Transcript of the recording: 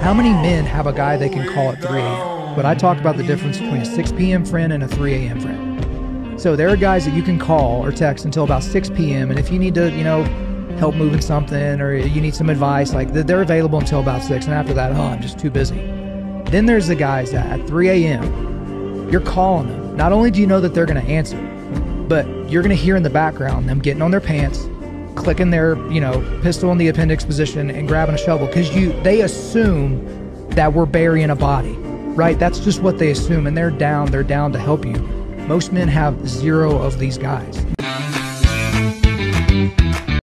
How many men have a guy they can call at 3 a.m.? But I talk about the difference between a 6 p.m. friend and a 3 a.m. friend. So there are guys that you can call or text until about 6 p.m. And if you need to, you know, help moving something or you need some advice, like they're available until about 6. And after that, oh, I'm just too busy. Then there's the guys that at 3 a.m., you're calling them. Not only do you know that they're going to answer, but you're going to hear in the background them getting on their pants, clicking their, you know, pistol in the appendix position and grabbing a shovel because you they assume that we're burying a body, right? That's just what they assume, and they're down. They're down to help you. Most men have zero of these guys.